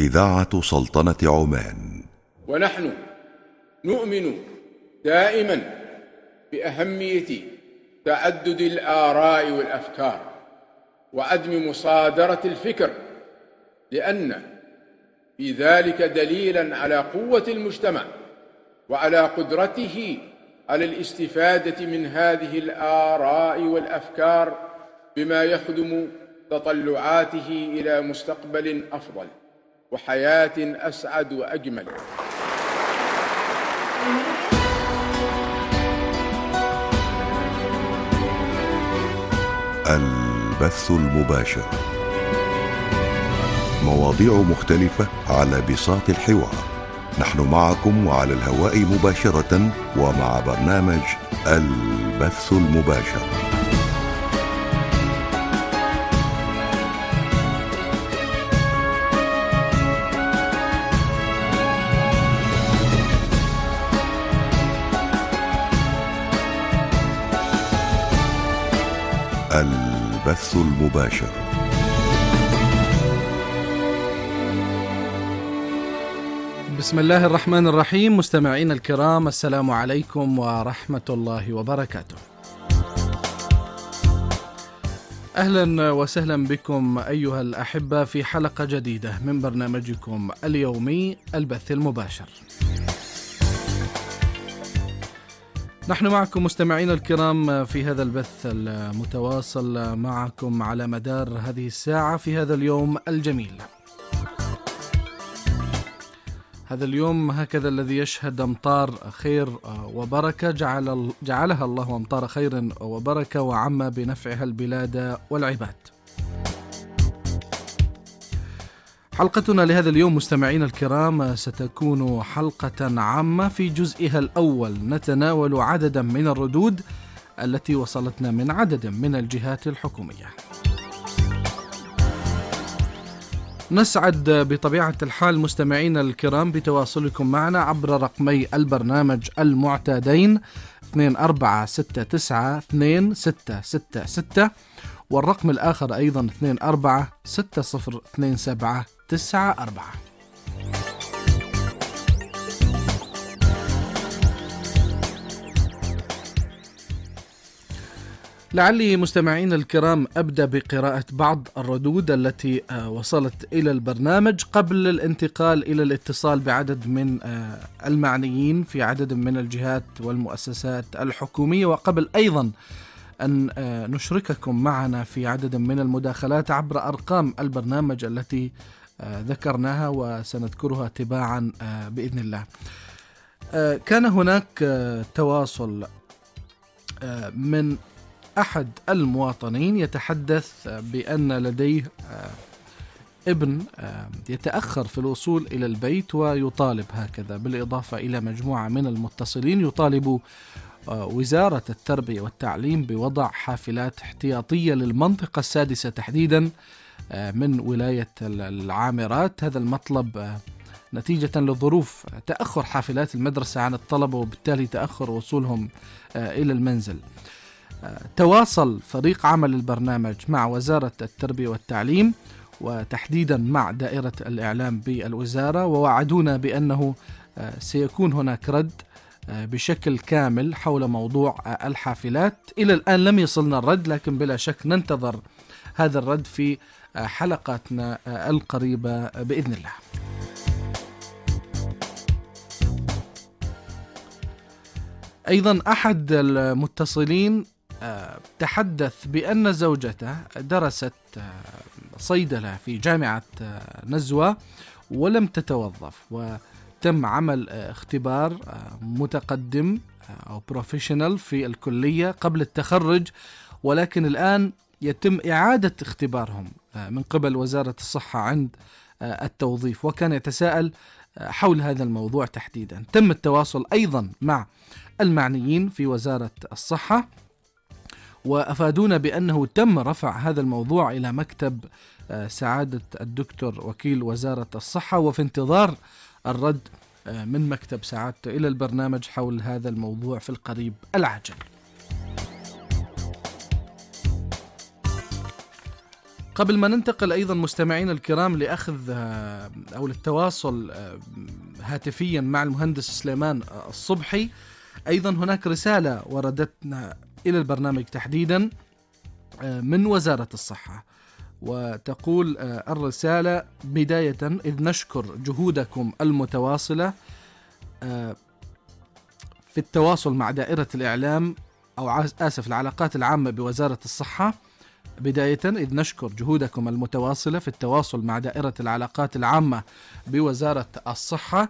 إذاعة سلطنة عمان. ونحن نؤمن دائما بأهمية تعدد الآراء والأفكار وعدم مصادرة الفكر لأن في ذلك دليلا على قوة المجتمع وعلى قدرته على الاستفادة من هذه الآراء والأفكار بما يخدم تطلعاته إلى مستقبل أفضل. وحياة أسعد وأجمل. البث المباشر. مواضيع مختلفة على بساط الحوار. نحن معكم وعلى الهواء مباشرة ومع برنامج البث المباشر. البث المباشر بسم الله الرحمن الرحيم مستمعينا الكرام السلام عليكم ورحمة الله وبركاته. أهلا وسهلا بكم أيها الأحبة في حلقة جديدة من برنامجكم اليومي البث المباشر. نحن معكم مستمعينا الكرام في هذا البث المتواصل معكم على مدار هذه الساعة في هذا اليوم الجميل. هذا اليوم هكذا الذي يشهد أمطار خير وبركة جعل جعلها الله أمطار خير وبركة وعم بنفعها البلاد والعباد. حلقتنا لهذا اليوم مستمعينا الكرام ستكون حلقة عامة في جزئها الأول نتناول عددا من الردود التي وصلتنا من عدد من الجهات الحكومية. نسعد بطبيعة الحال مستمعينا الكرام بتواصلكم معنا عبر رقمي البرنامج المعتادين 2469 2666 والرقم الآخر أيضا 24602794 لعلي مستمعين الكرام أبدأ بقراءة بعض الردود التي وصلت إلى البرنامج قبل الانتقال إلى الاتصال بعدد من المعنيين في عدد من الجهات والمؤسسات الحكومية وقبل أيضا أن نشرككم معنا في عدد من المداخلات عبر أرقام البرنامج التي ذكرناها وسنذكرها تباعا بإذن الله. كان هناك تواصل من أحد المواطنين يتحدث بأن لديه ابن يتأخر في الوصول إلى البيت ويطالب هكذا بالإضافة إلى مجموعة من المتصلين يطالب وزارة التربية والتعليم بوضع حافلات احتياطية للمنطقة السادسة تحديدا من ولاية العامرات هذا المطلب نتيجة لظروف تأخر حافلات المدرسة عن الطلبة وبالتالي تأخر وصولهم إلى المنزل. تواصل فريق عمل البرنامج مع وزارة التربية والتعليم وتحديدا مع دائرة الإعلام بالوزارة ووعدونا بأنه سيكون هناك رد بشكل كامل حول موضوع الحافلات إلى الآن لم يصلنا الرد لكن بلا شك ننتظر هذا الرد في حلقاتنا القريبة بإذن الله. أيضا أحد المتصلين تحدث بأن زوجته درست صيدلة في جامعة نزوة ولم تتوظف وتم عمل اختبار متقدم أو بروفيشنال في الكلية قبل التخرج ولكن الآن يتم إعادة اختبارهم. من قبل وزارة الصحة عند التوظيف وكان يتساءل حول هذا الموضوع تحديدا تم التواصل أيضا مع المعنيين في وزارة الصحة وأفادونا بأنه تم رفع هذا الموضوع إلى مكتب سعادة الدكتور وكيل وزارة الصحة وفي انتظار الرد من مكتب سعادته إلى البرنامج حول هذا الموضوع في القريب العاجل. قبل ما ننتقل أيضا مستمعينا الكرام لأخذ آه، أو للتواصل آه، هاتفيا مع المهندس سليمان الصبحي أيضا هناك رسالة وردتنا إلى البرنامج تحديدا آه، من وزارة الصحة وتقول آه، الرسالة بداية إذ نشكر جهودكم المتواصلة آه، في التواصل مع دائرة الإعلام أو آسف العلاقات العامة بوزارة الصحة بداية إذ نشكر جهودكم المتواصلة في التواصل مع دائرة العلاقات العامة بوزارة الصحة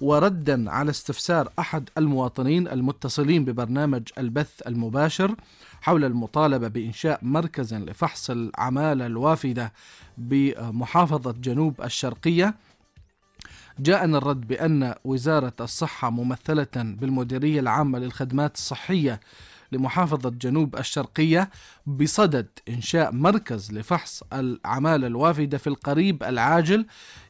وردا على استفسار أحد المواطنين المتصلين ببرنامج البث المباشر حول المطالبة بإنشاء مركز لفحص العمالة الوافدة بمحافظة جنوب الشرقية. جاءنا الرد بأن وزارة الصحة ممثلة بالمديرية العامة للخدمات الصحية لمحافظة جنوب الشرقية بصدد إنشاء مركز لفحص العمالة الوافدة في القريب العاجل.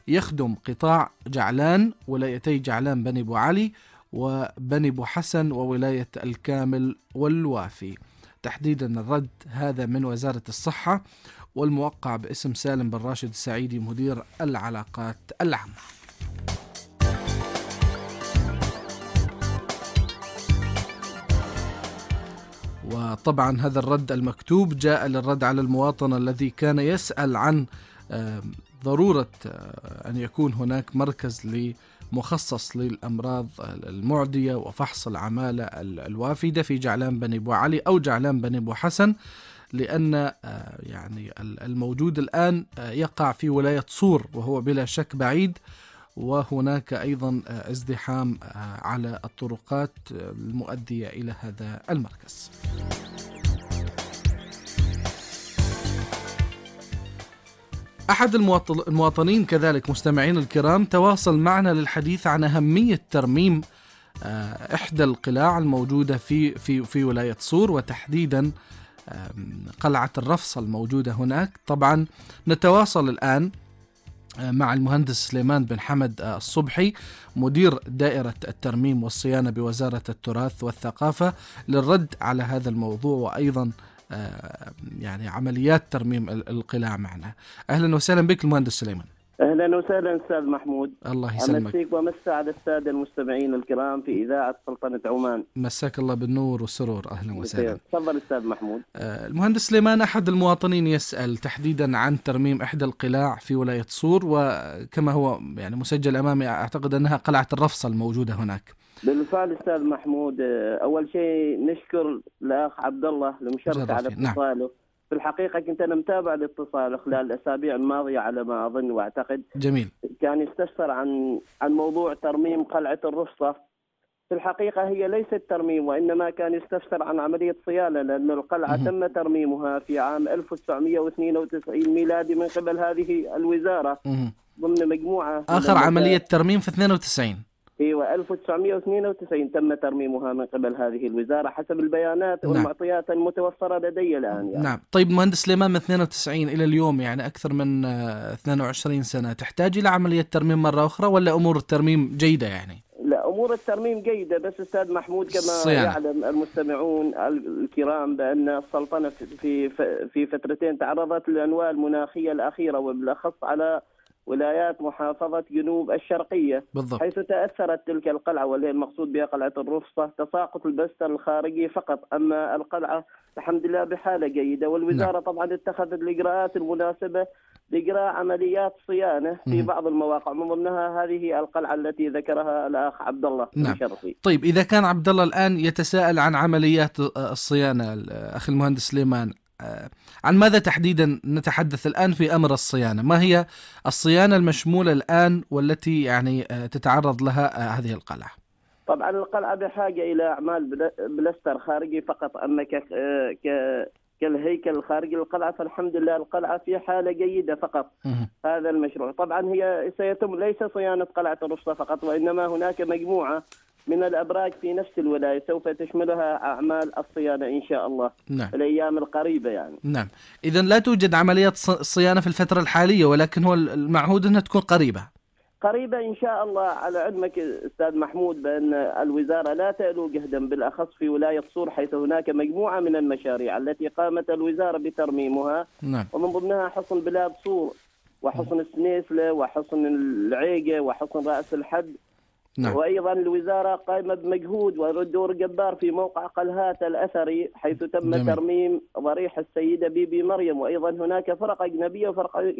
يخدم قطاع جعلان ولايتي جعلان بني أبو علي وبني أبو حسن وولاية الكامل والوافي. تحديدا الرد هذا من وزارة الصحة والموقع باسم سالم بن راشد السعيدي مدير العلاقات العامة. وطبعا هذا الرد المكتوب جاء للرد على المواطن الذي كان يسأل عن آه، ضرورة آه، أن يكون هناك مركز مخصص للأمراض المعدية وفحص العمالة ال- الوافدة في جعلان بني أبو علي أو جعلان بني أبو حسن لأن آه، يعني ال- الموجود الآن يقع في ولاية صور وهو بلا شك بعيد. وهناك أيضا آه، ازدحام آه، على الطرقات آه، المؤدية إلى هذا المركز. أحد المواطنين كذلك مستمعين الكرام تواصل معنا للحديث عن أهمية ترميم إحدى القلاع الموجودة في في في ولاية صور وتحديدا قلعة الرفصة الموجودة هناك. طبعا نتواصل الآن مع المهندس سليمان بن حمد الصبحي مدير دائرة الترميم والصيانة بوزارة التراث والثقافة للرد على هذا الموضوع وأيضا آه، يعني عمليات ترميم ال- القلاع معنا. أهلا وسهلا بك المهندس سليمان. أهلا وسهلا أستاذ محمود. الله يسلمك. امسيك وامسي على السادة المستمعين الكرام في إذاعة سلطنة عمان. مساك الله بالنور والسرور. أهلا وسهلا. تفضل أستاذ محمود. آه، المهندس سليمان أحد المواطنين يسأل تحديدا عن ترميم إحدى القلاع في ولاية صور وكما هو يعني مسجل أمامي أعتقد أنها قلعة الرفصة الموجودة هناك. بالفعل أستاذ محمود آه، أول شيء نشكر الأخ عبد الله المشرف على الله خير. نعم. في الحقيقة كنت أنا متابع لاتصاله خلال الأسابيع الماضية على ما أظن وأعتقد. جميل. كان يستفسر عن عن موضوع ترميم قلعة الرفصه في الحقيقة هي ليست ترميم وإنما كان يستفسر عن عملية صيانة لأن القلعة مهم. تم ترميمها في عام 1992 ميلادي من قبل هذه الوزارة. مهم. ضمن مجموعة المسا- عملية ترميم في 92 أيوه 1992 تم ترميمها من قبل هذه الوزارة حسب البيانات نعم. والمعطيات المتوفرة لدي الآن يعني. نعم طيب مهندس سليمان من 92 إلى اليوم يعني أكثر من آه، 22 سنة تحتاج إلى عملية ترميم مرة أخرى ولا أمور الترميم جيدة يعني لا أمور الترميم جيدة بس أستاذ محمود كما الصيانة. يعلم المستمعون الكرام بأن السلطنة في في فترتين تعرضت للانواع المناخية الأخيرة وبالأخص على ولايات محافظة جنوب الشرقية بالضبط حيث تأثرت تلك القلعة واللي المقصود بها قلعة الرفصه تساقط البستر الخارجي فقط أما القلعة الحمد لله بحالة جيدة والوزارة نعم. طبعا اتخذت الإجراءات المناسبة لإجراء عمليات صيانة في مم. بعض المواقع من ضمنها هذه القلعة التي ذكرها الأخ عبد الله نعم. الشرفي طيب إذا كان عبد الله الآن يتساءل عن عمليات الصيانة أخي المهندس سليمان عن ماذا تحديدا نتحدث الآن في أمر الصيانة ما هي الصيانة المشمولة الآن والتي يعني آه، تتعرض لها آه، هذه القلعة طبعا القلعة بحاجة إلى أعمال بل- بلستر خارجي فقط. ك... كالهيكل الخارجي للقلعه فالحمد لله القلعة في حالة جيدة فقط. هذا المشروع طبعا هي سيتم ليس صيانة قلعة الرفصة فقط وإنما هناك مجموعة من الأبراج في نفس الولاية سوف تشملها أعمال الصيانة إن شاء الله نعم. في الأيام القريبة يعني. نعم. إذا لا توجد عمليات صيانة في الفترة الحالية ولكن هو المعهود أنها تكون قريبة. قريبة إن شاء الله. على علمك أستاذ محمود بأن الوزارة لا تألو جهدا بالأخص في ولاية صور حيث هناك مجموعة من المشاريع التي قامت الوزارة بترميمها. نعم. ومن ضمنها حصن بلاد صور وحصن السنيسلة وحصن العيقة وحصن رأس الحد. نعم. وأيضا الوزارة قائمة بمجهود ودور جبار في موقع قلهات الأثري حيث تم جميل. ترميم ضريح السيدة بيبي مريم. وأيضا هناك فرق أجنبية وفرق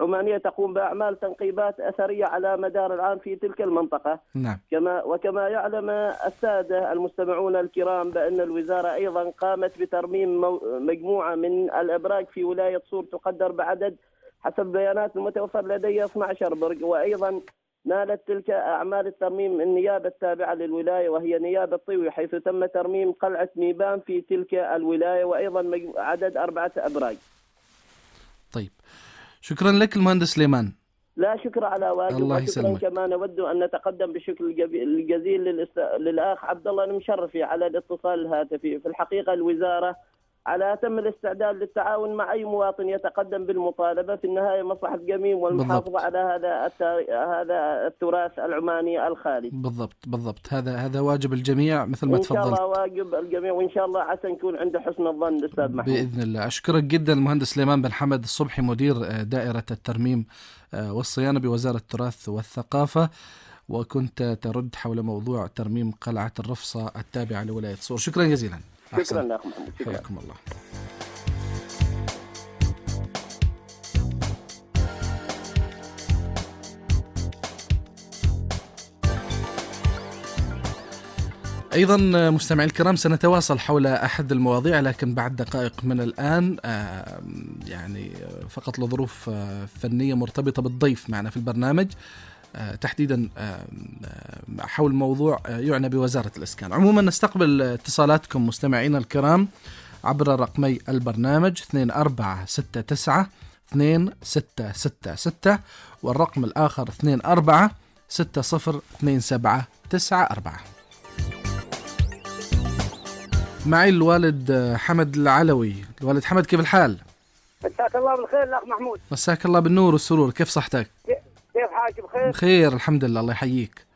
عمانية تقوم بأعمال تنقيبات أثرية على مدار العام في تلك المنطقة. نعم. كما وكما يعلم السادة المستمعون الكرام بأن الوزارة أيضا قامت بترميم مو- مجموعة من الأبراج في ولاية صور تقدر بعدد حسب بيانات المتوفر لدي 12 برج. وأيضا نالت تلك أعمال الترميم النيابة التابعة للولاية وهي نيابة طيوي حيث تم ترميم قلعة ميبان في تلك الولاية وأيضا مج- عدد أربعة أبراج. طيب شكرا لك المهندس سليمان لا شكر على واجب الله يسلمك. كما نود أن نتقدم بشكر الجب- الجزيل للأخ عبد الله المشرفي على الاتصال الهاتفي في الحقيقة الوزارة على اتم الاستعداد للتعاون مع أي مواطن يتقدم بالمطالبة. في النهاية مصلحة الجميع والمحافظة بالضبط. على هذا هذا التراث العماني الخالد بالضبط بالضبط. هذا هذا واجب الجميع مثل ما إن شاء تفضلت. الله واجب الجميع وإن شاء الله عسى نكون عند حسن الظن الأستاذ محمود. بإذن الله. أشكرك جدا المهندس سليمان بن حمد الصبحي مدير آه، دائرة الترميم آه، والصيانة بوزارة التراث والثقافة. وكنت ترد حول موضوع ترميم قلعة الرفصة التابعة لولاية صور شكرا جزيلا. شكرا. اخ محمود شكرا. حياكم الله. أيضا مستمعي الكرام سنتواصل حول أحد المواضيع لكن بعد دقائق من الآن يعني فقط لظروف آه، فنية مرتبطة بالضيف معنا في البرنامج. تحديدا آه، آه، حول موضوع آه، يعنى بوزارة الإسكان. عموما نستقبل اتصالاتكم مستمعينا الكرام عبر رقمي البرنامج 2469 2666 والرقم الآخر 24 6027 94 معي الوالد حمد العلوي. الوالد حمد كيف الحال؟ مساك الله بالخير الأخ محمود. مساك الله بالنور والسرور. كيف صحتك؟ كيف حالك؟ بخير؟ بخير الحمد لله الله يحييك.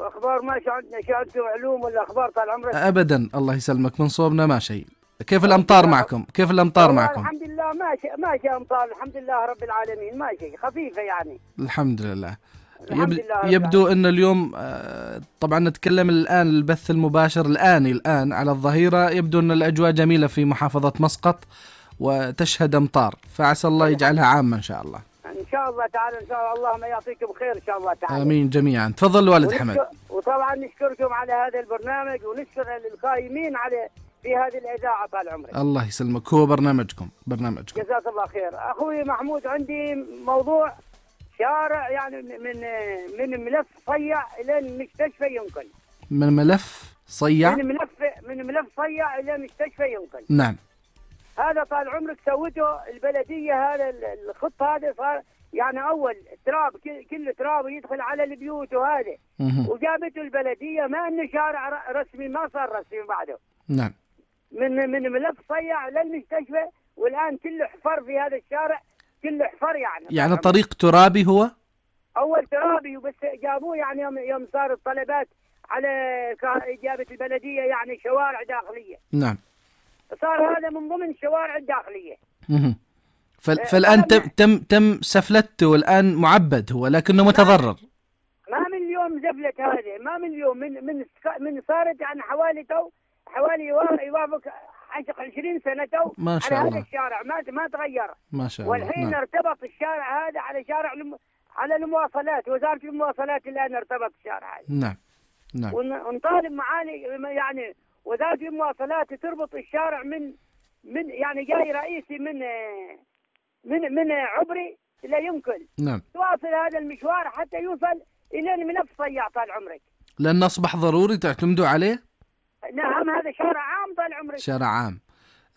أخبار ماشي عندنا شيء؟ عندكم علوم ولا أخبار طال عمرك؟ ابدا الله يسلمك من صوبنا ما شيء. كيف الأمطار معكم؟ كيف الأمطار معكم؟ الحمد لله ماشي ماشي أمطار الحمد لله رب العالمين ماشي خفيفة يعني. الحمد لله. الحمد يب... لله يبدو إن اليوم آه، طبعا نتكلم الآن البث المباشر الآن الآن على الظهيرة يبدو إن الأجواء جميلة في محافظة مسقط وتشهد أمطار فعسى الله يجعلها عامة إن شاء الله. إن شاء الله تعالى إن شاء الله اللهم يعطيكم خير إن شاء الله تعالى. آمين جميعا. تفضل والد ونشكر- حمد. وطبعا نشكركم على هذا البرنامج ونشكر القائمين على في هذه الإذاعة طال عمرك. الله يسلمك. هو برنامجكم. برنامجكم. جزاك الله خير. أخوي محمود عندي موضوع شارع يعني من من ملف صيع إلى المستشفى ينقل. من ملف صيع؟ من ملف من ملف صيع إلى مستشفى ينقل. نعم. هذا طال عمرك سوته البلدية هذا ال- الخط هذا صار يعني أول تراب كل- تراب يدخل على البيوت وهذا. وجابته البلدية ما إنه شارع رسمي ما صار رسمي بعده. نعم. من من ملف صيع للمستشفى والآن كله حفر في هذا الشارع كله حفر يعني. يعني. طريق ترابي هو؟ أول ترابي وبس جابوه يعني يوم يوم صار الطلبات على إجابة البلدية يعني شوارع داخلية. نعم. صار هذا من ضمن الشوارع الداخلية. فال... فالآن تم تم تم سفلته والآن معبد هو لكنه متضرر. ما من اليوم زفلت هذه ما من اليوم من من من صارت يعني حوالي تو حوالي يوا- يوافق 20 سنة تو ما شاء على الله. هذا الشارع. ما ما تغير. ما شاء الله. والحين نعم. ارتبط الشارع هذا على شارع الم... على المواصلات وزارة المواصلات الآن ارتبط الشارع هذا. نعم. نعم. ون- ونطالب معالي يعني وزاره المواصلات تربط الشارع من من يعني جاي رئيسي من من من عبري إلى ينكل نعم. تواصل هذا المشوار حتى يوصل إلى ملف صياع طال عمرك. لأن أصبح ضروري تعتمدوا عليه؟ نعم هذا شارع عام طال عمرك. شارع عام.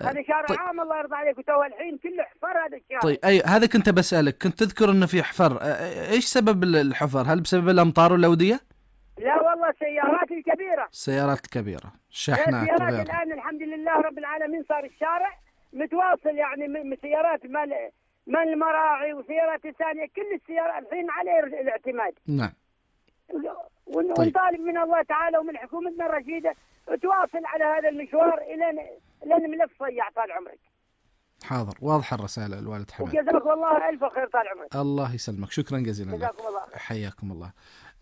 هذا شارع طيب. عام الله يرضى عليك. وتو الحين كله حفر هذا الشارع. طيب أي هذا كنت بسألك كنت تذكر أنه في حفر. إيش سبب ال- الحفر؟ هل بسبب الأمطار والأودية لا والله السيارات الكبيره السيارات الكبيرة الشاحنات السيارات وغيرها الآن الحمد لله رب العالمين صار الشارع متواصل يعني من سيارات مال من المراعي وسيارات ثانية كل السيارات الحين عليه الاعتماد. نعم. طيب. ونطالب من الله تعالى ومن حكومتنا الرشيدة تواصل على هذا المشوار إلى لين ملف صيع طال عمرك. حاضر. واضحة الرسالة الوالد حماد. وجزاك الله ألف خير طال عمرك. الله يسلمك. شكرا جزيلا جزاكم الله. حياكم الله.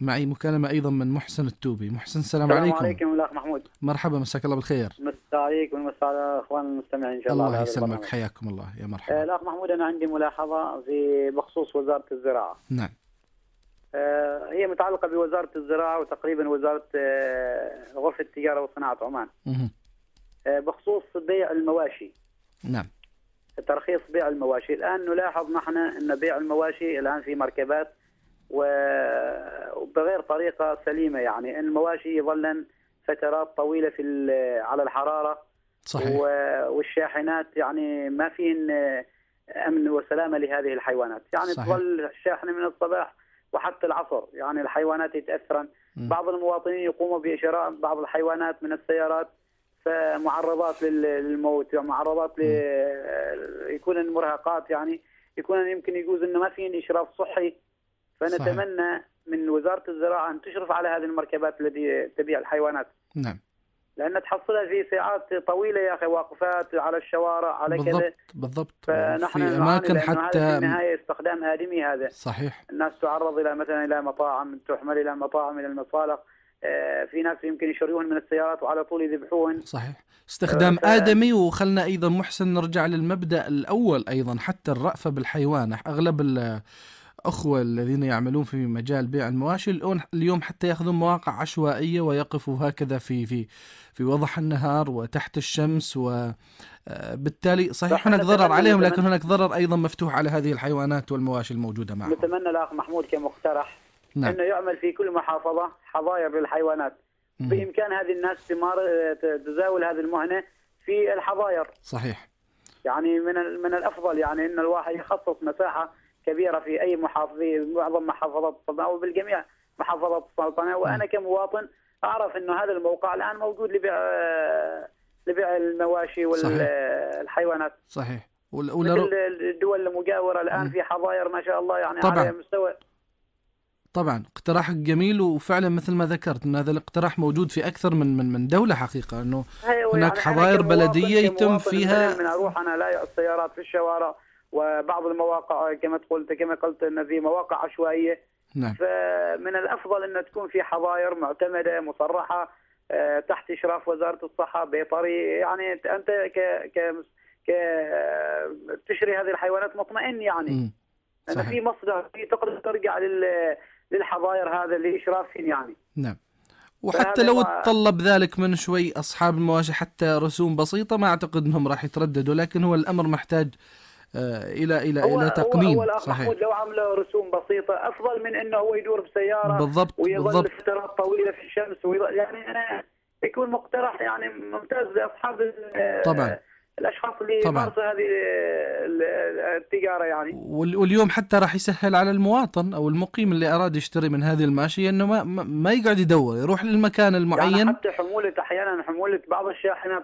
معي مكالمة أيضا من محسن التوبي. محسن السلام, السلام عليكم. عليكم الاخ محمود. مرحبا مساك الله بالخير. مسا عليك ومسا على أخوان المستمعين إن شاء الله الله يسلمك. حياكم الله. يا آه، مرحبا الأخ محمود أنا عندي ملاحظة في بخصوص وزارة الزراعة. نعم. آه، هي متعلقة بوزارة الزراعة وتقريبا وزارة آه، غرفة التجارة وصناعة عمان. آه، بخصوص بيع المواشي. نعم. ترخيص بيع المواشي. الآن نلاحظ نحن إن بيع المواشي الآن في مركبات وبغير طريقة سليمة يعني. المواشي يظلن فترات طويلة في على الحرارة. صحيح. والشاحنات يعني ما فين أمن وسلامة لهذه الحيوانات، يعني صحيح. تظل الشاحنه من الصباح وحتى العصر، يعني الحيوانات يتأثرن،. بعض المواطنين يقوموا بشراء بعض الحيوانات من السيارات فمعرضات لل- للموت معرضات ل يكون المرهقات يعني يكون يمكن يجوز انه ما في اشراف صحي فنتمنى من وزارة الزراعة أن تشرف على هذه المركبات التي تبيع الحيوانات. نعم. لأن تحصلها في ساعات طويلة يا أخي واقفات على الشوارع على كذا. بالضبط بالضبط. فنحن في لأنه هذا في حتى النهاية استخدام ادمي هذا. صحيح. الناس تعرض إلى مثلا إلى مطاعم تحمل إلى مطاعم إلى المصالح. آه، في ناس يمكن يشريون من السيارات وعلى طول يذبحوهن. صحيح. استخدام ف- آدمي وخلنا أيضا محسن نرجع للمبدأ الأول أيضا حتى الرأفة بالحيوان. أغلب الأخوة الذين يعملون في مجال بيع المواشي اليوم حتى يأخذون مواقع عشوائية ويقفوا هكذا في في في وضح النهار وتحت الشمس وبالتالي صحيح نحن هناك ضرر عليهم لكن هناك ضرر أيضا مفتوح على هذه الحيوانات والمواشي الموجودة معهم. نتمنى الأخ محمود كمقترح نعم. إنه يعمل في كل محافظة حظاير للحيوانات مم. بإمكان هذه الناس تزاول هذه المهنة في الحظاير صحيح. يعني من من الأفضل يعني إن الواحد يخصص مساحة كبيرة في أي محافظة معظم محافظات السلطنة أو بالجميع محافظات السلطنة. وأنا كمواطن أعرف إنه هذا الموقع الآن موجود لبيع لبيع المواشي صحيح. والحيوانات صحيح. ولا مثل الدول المجاورة الآن في حظاير ما شاء الله يعني طبعاً. على مستوى. طبعا. اقتراحك جميل وفعلا مثل ما ذكرت إن هذا الاقتراح موجود في أكثر من من من دولة حقيقة. إنه أيوة هناك أنا حظاير بلدية يتم فيها- من أروح أنا لا السيارات في الشوارع. وبعض المواقع كما قلت كما قلت إن في مواقع عشوائية. نعم. فمن الأفضل إن تكون في حظاير معتمدة مصرحة آه، تحت إشراف وزارة الصحة بطريقه يعني أنت ك ك ك تشري هذه الحيوانات مطمئن يعني. صحيح. في مصدر في تقدر ترجع لل للحظاير هذا لاشرافهم يعني. نعم. وحتى لو تطلب ذلك من شوي أصحاب المواشي حتى رسوم بسيطة ما أعتقد إنهم راح يترددوا لكن هو الأمر محتاج إلى إلى هو إلى تقنين هو, الأخ صحيح محمود لو عملوا رسوم بسيطة أفضل من إنه هو يدور بسيارة بالضبط ويظل بالضبط فترات طويلة في الشمس ويظل يعني أنا يكون مقترح يعني ممتاز لأصحاب طبعاً. الأشخاص اللي. يمارسوا هذه ال- التجارة يعني وال- واليوم حتى راح يسهل على المواطن أو المقيم اللي أراد يشتري من هذه الماشية إنه ما ما- يقعد يدور يروح للمكان يعني المعين حتى حمولة أحيانا حمولة بعض الشاحنات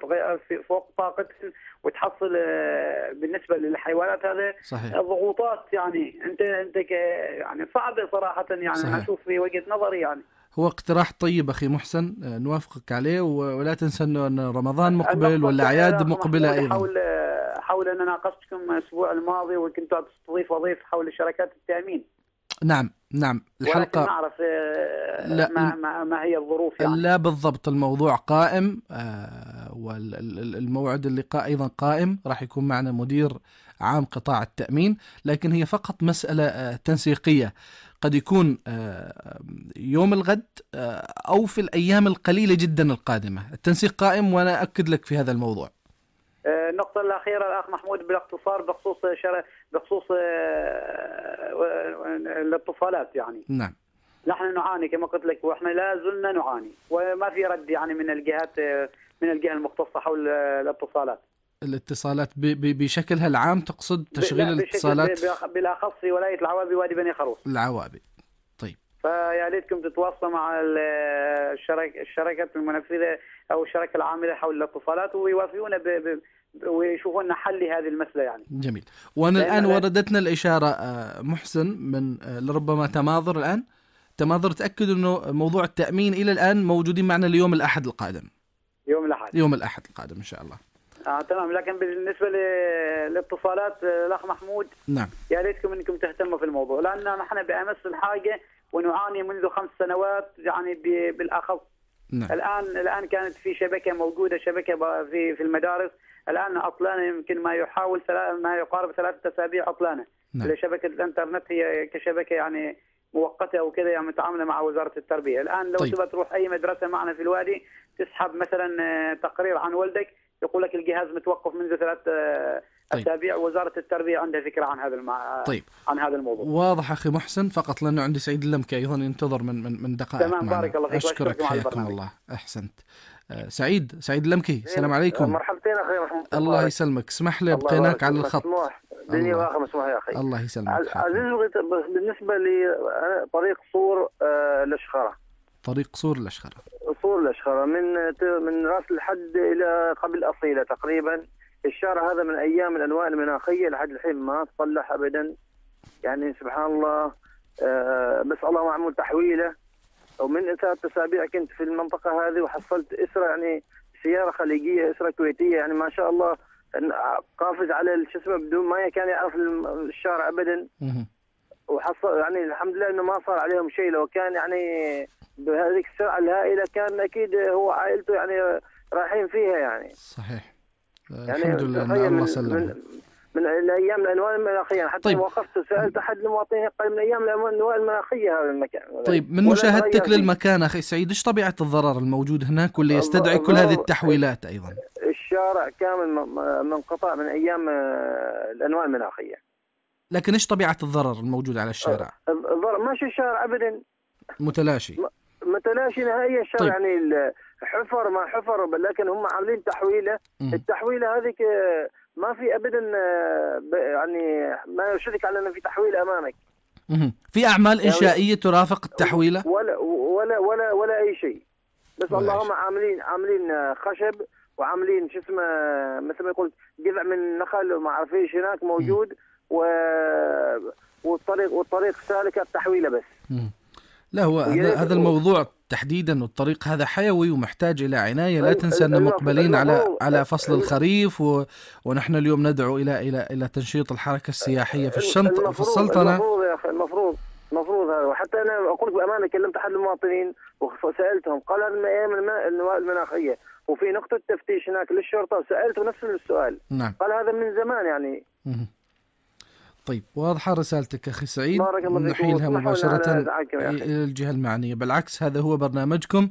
فوق طاقتهم وتحصل آه، بالنسبة للحيوانات هذا صحيح. ضغوطات يعني. أنت أنت ك يعني صعبة صراحة يعني. صحيح. أنا أشوف في وجهة نظري يعني. هو اقتراح طيب أخي محسن آه، نوافقك عليه ولا تنسى إنه رمضان مقبل والاعياد مقبلة أيضا؟ حول حول أن ناقشتكم الأسبوع الماضي وكنت تستضيف ضيف حول شركات التأمين. نعم نعم. ولكن الحلقة ما اعرف آه، لا، ما, ما, ما هي الظروف يعني. لا بالضبط الموضوع قائم والموعد اللقاء أيضا قائم راح يكون معنا مدير عام قطاع التأمين لكن هي فقط مسألة آه، تنسيقية. قد يكون آه، يوم الغد آه، أو في الأيام القليلة جدا القادمة. التنسيق قائم وأنا اكد لك في هذا الموضوع. آه، النقطة الأخيرة الأخ محمود بالاختصار بخصوص شر... بخصوص آه، الاتصالات يعني. نعم. نحن نعاني كما قلت لك وإحنا لا زلنا نعاني وما في رد يعني من الجهات آه، من الجهة المختصة حول آه، الاتصالات. الاتصالات ب- ب- بشكلها العام تقصد تشغيل الاتصالات؟ بالأخص في ولاية العوابي وادي بني خروف العوابي. فيا ليتكم تتواصلوا مع ال- الشرك الشركات المنفذة أو الشركة العاملة حول الاتصالات ويوافقون ب- ب- ويشوفوا لنا حل لهذه المسألة يعني. جميل. الآن لا- وردتنا الإشارة آه، محسن من آه، لربما تماظر الآن. تماظر تاكد إنه موضوع التأمين إلى الآن موجودين معنا اليوم الأحد القادم. يوم الأحد. يوم الأحد القادم إن شاء الله. آه تمام. لكن بالنسبة للاتصالات آه، الأخ محمود. نعم. يا ريتكم إنكم تهتموا في الموضوع. لأن نحن بأمس الحاجة ونعاني منذ خمس سنوات يعني بالأخص. نعم. الان الآن كانت في شبكة موجودة شبكة في في المدارس. الآن عطلانه يمكن ما يحاول ما يقارب ثلاثة أسابيع عطلانه نعم. شبكة الإنترنت هي كشبكة يعني مؤقتة أو كذا يعني متعامله مع وزارة التربية. الآن لو طيب. تبغى تروح أي مدرسة معنا في الوادي تسحب مثلا آه، تقرير عن ولدك يقول لك الجهاز متوقف منذ ثلاث آه، طيب. وزارة التربية عندها فكرة عن هذا المع... طيب. عن هذا الموضوع. واضح أخي محسن فقط لأنه عندي سعيد اللمكي أيضا ينتظر من من من دقائق تمام، معنا. بارك الله فيك أشكرك حياكم. الله. أحسنت. آه، سعيد سعيد اللمكي السلام عليكم. مرحبتين أخي محمود الله يسلمك. اسمح لي بقيناك على. الخط. مسموح. دنيا. واخر مسموح يا أخي. الله يسلمك عزيز بالنسبة لي أنا طريق صور آه، الاشخره طريق صور الاشخره صور الاشخره من من راس الحد إلى قبل اصيله تقريبا. الشارع هذا من أيام الأنواع المناخية لحد الحين ما تصلح ابدا. يعني سبحان الله آه، بس الله معمول تحويله. ومن ثلاث أسابيع كنت في المنطقة هذه وحصلت إسرة يعني سيارة خليجية إسرة كويتية. يعني ما شاء الله قافز على شو اسمه بدون ما كان يعرف الشارع ابدا. وحصل يعني الحمد لله إنه ما صار عليهم شيء. لو كان يعني بهذيك السرعة الهائلة كان أكيد هو عائلته يعني رايحين فيها يعني. صحيح. يعني الحمد لله أن الله سلم. من, من الأيام الانواع المناخيه حتى طيب. وقفت وسألت أحد المواطنين قال من أيام الانواع المناخيه هذا المكان. طيب من مشاهدتك. للمكان أخي سعيد إيش طبيعة الضرر الموجود هناك واللي يستدعي كل هذه التحويلات أيضا؟ الشارع كامل منقطع من أيام آه، الانواع المناخيه لكن إيش طبيعة الضرر الموجود على الشارع؟ الضرر ماشي الشارع ابدا. متلاشي. متلاشي نهائيا الشارع طيب. يعني حفر ما حفر لكن هم عاملين تحويلة. التحويلة هذيك آه، ما في ابدا آه، يعني ما يشرك على ان في تحويل أمامك. في أعمال إنشائية ترافق التحويلة ولا ولا ولا ولا أي شيء بس اللهم. عاملين عاملين آه، خشب وعاملين شو اسمه مثل ما يقول جذع من نخل وما أعرف إيش هناك موجود و والطريق والطريق سالكه التحويلة بس مم. لا هو هذا, هذا الموضوع تحديدا والطريق هذا حيوي ومحتاج إلى عناية. لا الم- تنسى أن الم- مقبلين على المفروض- على فصل الخريف و... ونحن اليوم ندعو إلى إلى إلى تنشيط الحركة السياحية في الشنط في السلطنة. المفروض يا أخي المفروض المفروض هذا. وحتى أنا أقول لك بامانه كلمت احد المواطنين وسألتهم قال هذا من الم- النواة المناخية. وفي نقطة تفتيش هناك للشرطة وسالته نفس السؤال. نعم. قال هذا من زمان يعني. طيب واضحة رسالتك أخي سعيد بارك الله نحيلها مباشرة الجهة المعنية. بالعكس هذا هو برنامجكم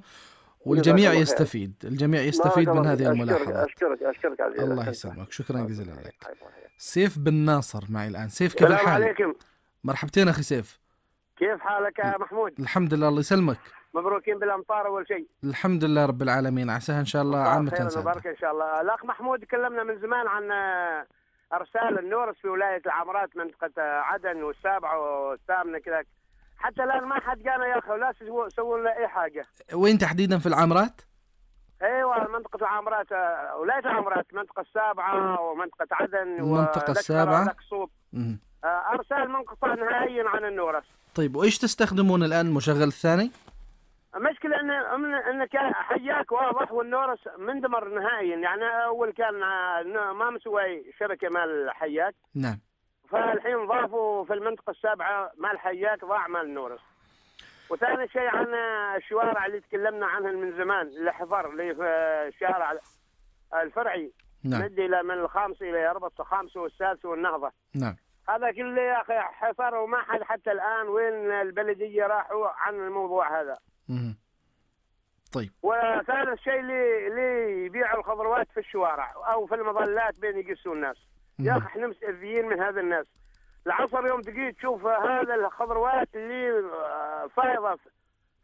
والجميع. يستفيد. الجميع يستفيد من هذه فيك. الملاحظات أشكرك أشكرك عزيزي الله. يسلمك. شكرا جزيلا لك. سيف بن ناصر معي الآن. سيف كيف الحال؟ عليكم. مرحبتين أخي سيف. كيف حالك يا محمود؟ الحمد لله الله يسلمك. مبروكين بالأمطار أول شيء. الحمد لله رب العالمين. عساها إن شاء الله خير سعادة وبركه إن شاء الله. الأخ محمود تكلمنا من زمان عن أرسال النورس في ولاية العمرات منطقة عدن والسابعة والثامنة كذا حتى الآن ما حد قال يا أخي ولا سووا لنا أي حاجة وين تحديدا في العامرات؟ أيوه منطقة العمرات آه، ولاية العمرات المنطقة السابعة ومنطقة عدن. ولكسوط. مم. آه، أرسال منقطع نهائيا عن النورس طيب وإيش تستخدمون الآن المشغل الثاني؟ المشكلة ان ان كان حياك واضح والنورس مندمر نهائيا. يعني أول كان ما مسوي شبكة مال حياك نعم. فالحين ضافوا في المنطقة السابعة مال حياك ضاع مال النورس وثاني شيء عن الشوارع اللي تكلمنا عنها من زمان اللي حفر اللي في الشارع الفرعي. نعم. مد إلى من الخامس إلى يربط الخامس والسادس والنهضة. نعم. هذا كله يا أخي حفر وما حد حتى الآن وين البلدية راحوا عن الموضوع هذا. مم. طيب. وثالث شيء اللي اللي يبيعوا الخضروات في الشوارع أو في المظلات بين يقسوا الناس. يا أخي إحنا مستأذيين من هذا الناس. العصر يوم تجي تشوف هذا الخضروات اللي آه، فايضة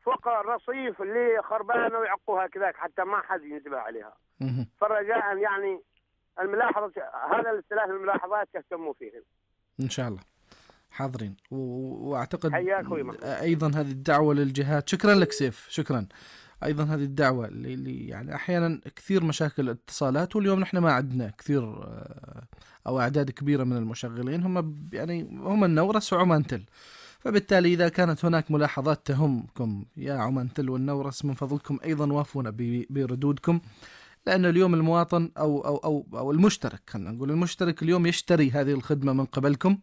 فوق الرصيف اللي خربانة ويعقوها كذاك حتى ما حد ينتبه عليها. مم. فرجاء يعني الملاحظة هذا الثلاث الملاحظات تهتموا فيهم. إن شاء الله. حاضرين. و... وأعتقد. أيضا هذه الدعوة للجهات. شكرا لك سيف. شكرا. أيضا هذه الدعوة اللي, يعني أحيانا كثير مشاكل الاتصالات واليوم نحن ما عندنا كثير آه، أو أعداد كبيرة من المشغلين. هم يعني هم النورس وعمان تل. فبالتالي إذا كانت هناك ملاحظات تهمكم يا عمان تل والنورس من فضلكم. أيضا وافونا بردودكم. لأن اليوم المواطن أو أو أو أو المشترك خلينا نقول المشترك اليوم يشتري هذه الخدمة من قبلكم.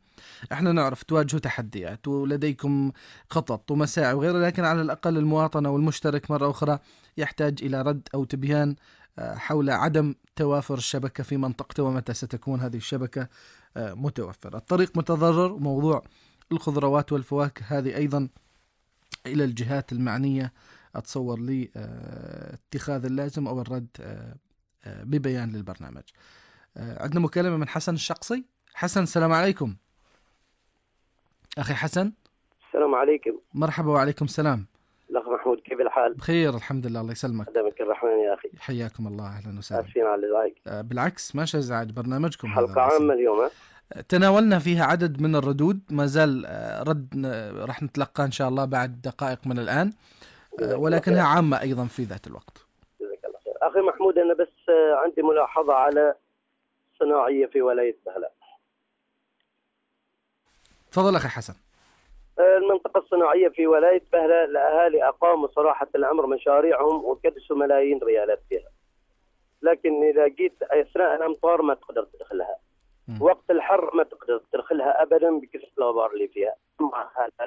إحنا نعرف تواجهوا تحديات ولديكم خطط ومساعي وغيرها لكن على الأقل المواطن أو المشترك مرة أخرى يحتاج إلى رد أو تبيان آه، حول عدم توافر الشبكة في منطقته ومتى ستكون هذه الشبكة آه، متوفرة. الطريق متضرر وموضوع الخضروات والفواكه هذه أيضا إلى الجهات المعنية أتصور لي آه، اتخاذ اللازم أو الرد آه، آه، ببيان للبرنامج. عندنا مكالمة من حسن الشقصي حسن السلام عليكم. أخي حسن. السلام عليكم. مرحبا وعليكم السلام. الأخ محمود كيف الحال؟ بخير الحمد لله الله يسلمك. خدمك الرحمن يا أخي. حياكم الله أهلا وسهلا. آسفين على الإزعاج. بالعكس ما ازعاج برنامجكم حلقة عامة اليوم؟ تناولنا فيها عدد من الردود. ما زال رد راح نتلقاه إن شاء الله بعد دقائق من الآن. آه، ولكنها عامة أيضا في ذات الوقت. جزاك الله خير. أخي محمود أنا بس عندي ملاحظة على صناعية في ولاية بهلاء تفضل أخي حسن. المنطقة الصناعية في ولاية بهلاء الأهالي أقاموا صراحة الأمر مشاريعهم وكدسوا ملايين ريالات فيها. لكن إذا جيت أثناء الأمطار ما تقدر تدخلها. وقت الحر ما تقدر تدخلها ابدا بكثره الغبار اللي فيها.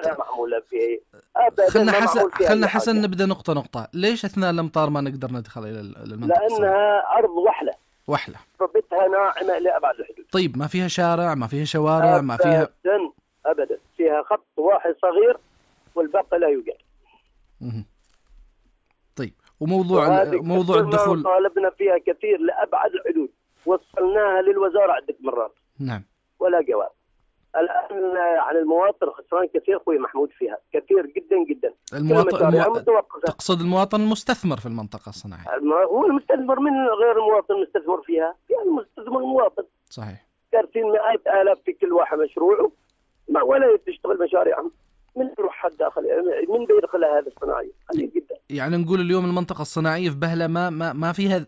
لا معمولة فيه ابدا خلنا حسن فيها خلنا حسن. نبدأ نقطة نقطة. ليش أثناء الأمطار ما نقدر ندخل إلى ال- المنطقة؟ الصناعية؟ لانها أرض وحلة. وحلة. ربتها ناعمة لابعد الحدود. طيب ما فيها شارع ما فيها شوارع ما فيها ابدا ابدا. فيها خط واحد صغير والباقي لا يوجد. طيب وموضوع موضوع الدخول طالبنا فيها كثير لأبعد الحدود. وصلناها للوزارة عده مرات. نعم. ولا جواب. الآن يعني المواطن خسران كثير أخوي محمود فيها. كثير جدا جدا. المواطن المو... تقصد المواطن المستثمر في المنطقة الصناعية الم- هو المستثمر من غير المواطن المستثمر فيها؟ فيها المستثمر المواطن. صحيح. كارتين مئات آلاف في كل واحد مشروعه. ما ولا تشتغل مشاريعهم. من يروح حد داخل من بيدخلها هذا الصناعي قليل جدا. يعني نقول اليوم المنطقة الصناعية في بهلة ما ما, ما فيها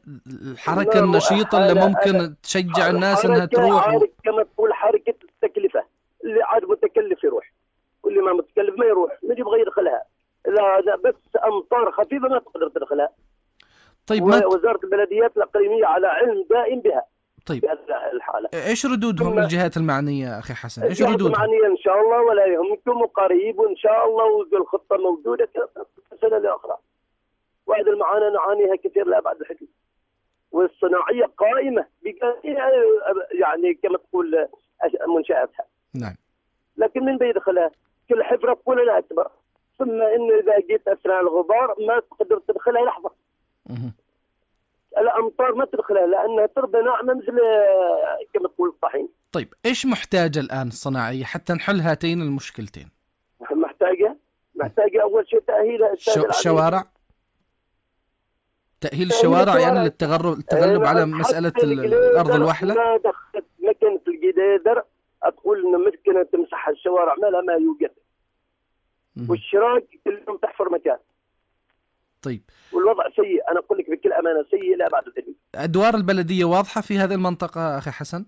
الحركة ما النشيطة اللي ممكن. تشجع الناس إنها تروح و... كما تقول حركة التكلفة. اللي عاد متكلف يروح. واللي ما متكلف ما يروح. من يبغى يدخلها. لا بس أمطار خفيفة ما تقدر تدخلها. طيب ما وزارة البلديات الإقليمية على علم دائم بها. طيب. بهذه الحالة. إيش ردودهم الجهات المعنية أخي حسن؟ إيش الجهات ردودهم؟ المعنية إن شاء الله ولا يهمكم وقريب وان شاء الله والخطه موجودة سنه لاخرى وهذه المعاناة نعانيها كثير لابعد الحدود والصناعية قائمة بجميع يعني كما تقول منشآتها. نعم. لكن من بيدخلها كل حفرة تقول لا أكبر. ثم انه إذا جيت اثناء الغبار ما تقدر تدخلها لحظة. مهم. الأمطار ما تدخلها لأنها تربه ناعمة مثل كما تقول الطحين. طيب إيش محتاجة الآن الصناعية حتى نحل هاتين المشكلتين؟ محتاجة؟ محتاجة أول شيء تاهيل. الشوارع تأهيل تأهيل الشوارع يعني. للتغرب التغلب أيوة، على مسألة الأرض دخلت مكنة الجديدر تقول ان ممكن تمسح الشوارع ما لا ما يوجد مهم. والشراق كل يوم تحفر مكان طيب والوضع سيء أنا أقول لك بكل أمانة سيء لابعد الحدود أدوار البلدية واضحة في هذه المنطقة أخي حسن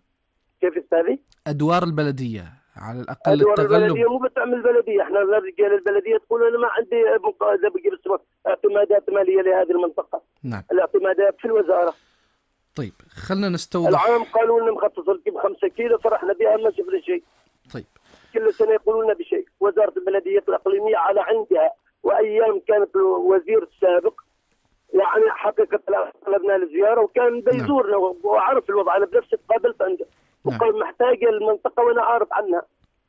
كيف أستاذي؟ أدوار البلدية على ادوار التغلب. البلدية؟ مو بتعمل البلدية. إحنا رجال البلدية تقول أنا ما عندي مقاعده بجيب اعتمادات مالية لهذه المنطقة. نعم. الاعتمادات في الوزارة. طيب خلنا نستوضح. العام قالوا لنا مخصص لكم 5 كيلو فرحنا بها ما شفنا شيء. طيب. كل سنة يقولون لنا بشيء. وزارة البلديات الإقليمية على عندها وأيام كانت الوزير السابق يعني حقيقه طلبنا الزياره وكان بيزورنا وعرف الوضع. أنا بنفسي تقابلت عنده نعم. محتاجه المنطقة وأنا عارف عنها.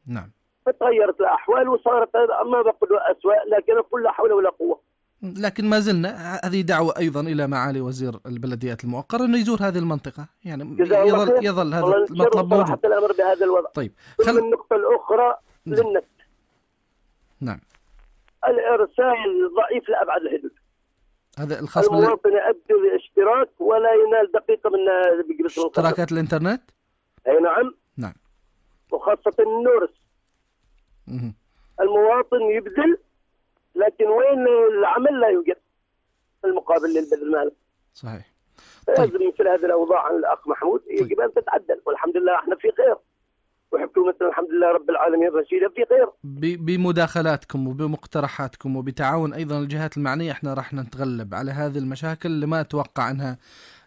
نعم. فتغيرت الأحوال وصارت ما بقول اسوء لكن أقول لا حول ولا قوة. لكن ما زلنا هذه دعوة أيضا إلى معالي وزير البلديات المؤقر أنه يزور هذه المنطقة. يعني يظل. يظل هذا المطلب موجود صراحة الأمر بهذا الوضع. طيب خل... النقطة الأخرى نعم. للنت. نعم. الإرسال ضعيف لأبعد الحدود. هذا الخاص المواطن يؤدي الاشتراك ولا ينال دقيقة من. بالاشتراكات الإنترنت؟ أي نعم؟ نعم. وخاصة النورس. المواطن يبذل لكن وين العمل لا يوجد المقابل للبذل ماله صحيح. لازم مثل هذه الأوضاع عن الأخ محمود. طيب. يجب أن تتعدل. والحمد لله إحنا في خير. وحكومتنا الحمد لله رب العالمين رشيده في خير. بمداخلاتكم وبمقترحاتكم وبتعاون أيضا الجهات المعنية إحنا راح نتغلب على هذه المشاكل اللي ما أتوقع أنها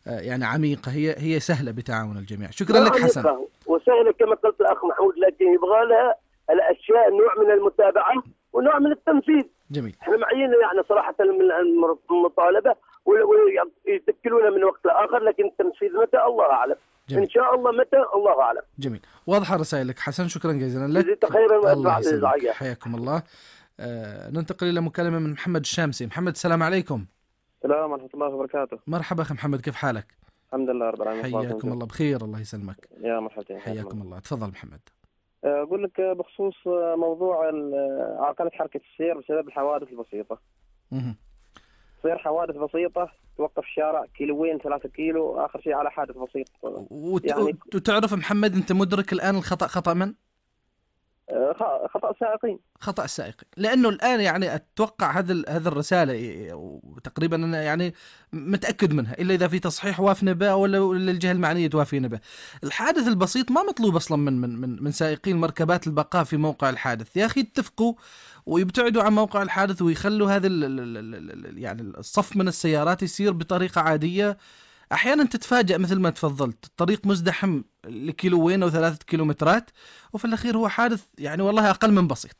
يعني عميقة. هي هي سهلة بتعاون الجميع. شكرا لك حسن. عميقة. وسهلة كما قلت الاخ محمود لكن يبغى لها الأشياء نوع من المتابعة ونوع من التنفيذ. جميل. إحنا معين يعني صراحة من المطالبة ويتكلون من وقت لآخر لكن التنفيذ متى؟ الله أعلم. جميل. إن شاء الله متى؟ الله أعلم. جميل. واضحة رسائلك حسن. شكرا جزيلا لك. جزيت خيرا الله يسلمك. حياكم الله. آه ننتقل إلى مكالمة من محمد الشامسي. محمد السلام عليكم. السلام ورحمة الله وبركاته. مرحبا أخي محمد كيف حالك؟ الحمد لله رب العالمين حياكم الله بخير الله يسلمك. يا مرحبتين حياكم الله. تفضل محمد. آه، أقول لك بخصوص آه، موضوع آه، عرقلة حركة السير بسبب الحوادث البسيطة. مهم. تصير حوادث بسيطة توقف الشارع كيلوين ثلاثة كيلو آخر شيء على حادث بسيط. وت... يعني- وتعرف محمد أنت مدرك الآن الخطأ خطأ من؟ آه، خ- خطأ سائقين. خطأ السائقين لأنه الآن يعني أتوقع هذا هذه الرسالة وتقريبا أنا يعني متأكد منها إلا إذا في تصحيح وافنا به ولا الجهة المعنية توافينا به. الحادث البسيط ما مطلوب أصلا من من من, من سائقين مركبات البقاء في موقع الحادث، يا أخي اتفقوا ويبتعدوا عن موقع الحادث ويخلوا هذا يعني الصف من السيارات يصير بطريقة عادية أحيانا تتفاجأ مثل ما تفضلت. الطريق مزدحم لكيلوين أو ثلاثة كيلومترات وفي الأخير هو حادث يعني والله أقل من بسيط.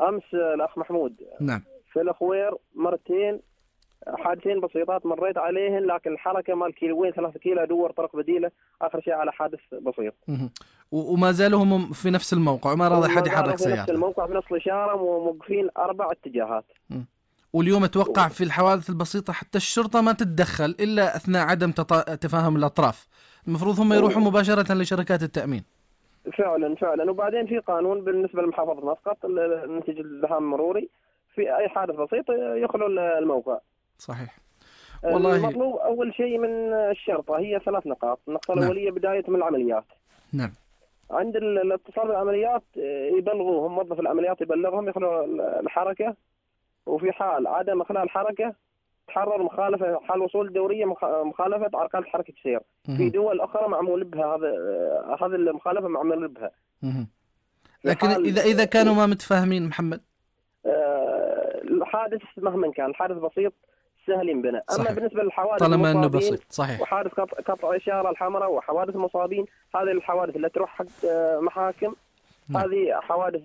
أمس آه، الأخ محمود. نعم. في الأخوير مرتين حادثين بسيطات مريت عليهن لكن الحركة مال كيلوين ثلاثة كيلو أدور طرق بديلة آخر شيء على حادث بسيط. وما زالوا هم في نفس الموقع وما راضي حد يحرك في نفس سيارته. الموقع في نفس الإشارة وموقفين أربع اتجاهات. واليوم أتوقع في الحوادث البسيطة حتى الشرطة ما تتدخل إلا أثناء عدم تطا- تفاهم الأطراف. المفروض هم يروحوا مباشرة لشركات التأمين. فعلا فعلا. وبعدين في قانون بالنسبة لمحافظة مسقط نتيجه الزحام المروري في أي حادث بسيط يخلوا ال- الموقع. صحيح. والله المطلوب أول شيء من الشرطة هي ثلاث نقاط. النقطة نعم. الأولية بداية من العمليات. نعم. عند ال- الاتصال بالعمليات آه، يبلغوهم موظف العمليات يبلغهم يخلوا ال- الحركة وفي حال عدم اخلاء الحركه تحرر مخالفة حال وصول دورية مخ- مخالفة عرقله حركة السير في. دول أخرى معمول بها هذا آه، هذه المخالفة معمول بها. لكن إذا إذا كانوا ما متفاهمين محمد آه، الحادث مهما كان الحادث بسيط سهل ينبنى أما. بالنسبة للحوادث طالما إنه بسيط صحيح وحادث قطع, اشاره الحمراء وحوادث المصابين هذه الحوادث اللي تروح حق آه، محاكم نعم. هذه حوادث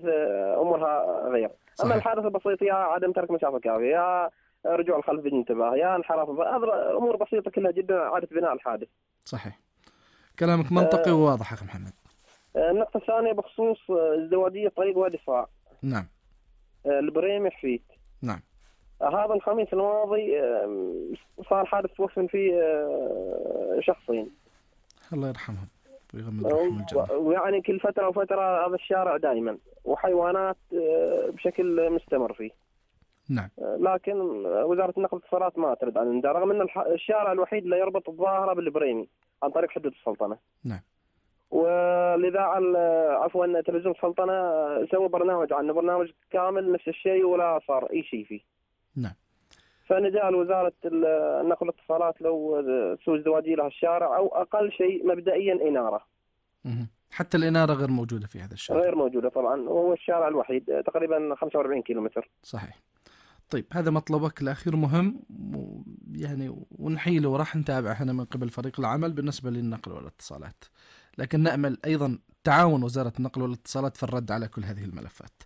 أمورها غير أما. الحادث البسيط يا عدم ترك مسافه كافيه يا رجوع الخلف بدون انتباه يا انحراف هذا امور بسيطة كلها جدا اعاده بناء الحادث. صحيح. كلامك منطقي وواضح أخي محمد. آه، النقطة الثانية بخصوص آه، ازدواجيه طريق وادي صاع نعم. آه، البريمي حفيت نعم. هذا الخميس الماضي صار حادث توفن فيه آه، شخصين. الله يرحمهم. ويغمد روحهم ويعني كل فترة وفترة هذا الشارع دائما وحيوانات آه، بشكل مستمر فيه. نعم. آه، لكن وزارة النقل والاتصالات ما ترد عن النداء رغم إن الح- الشارع الوحيد اللي يربط الظاهرة بالبريمي عن طريق حدود السلطنة. نعم. والاذاعه ال- عفوا تلفزيون السلطنة سوى برنامج عنه برنامج كامل نفس الشيء ولا صار أي شيء فيه. نعم. فنداء لوزاره ال- النقل والاتصالات لو تسوي ازدواجيه لها الشارع أو أقل شيء مبدئيا إنارة. حتى الإنارة غير موجودة في هذا الشارع. غير موجودة طبعا. وهو الشارع الوحيد تقريبا 45 كيلو متر صحيح. طيب هذا مطلبك الأخير مهم. يعني ونحيله وراح نتابعه هنا من قبل فريق العمل بالنسبة للنقل والاتصالات. لكن نأمل أيضا تعاون وزارة النقل والاتصالات في الرد على كل هذه الملفات.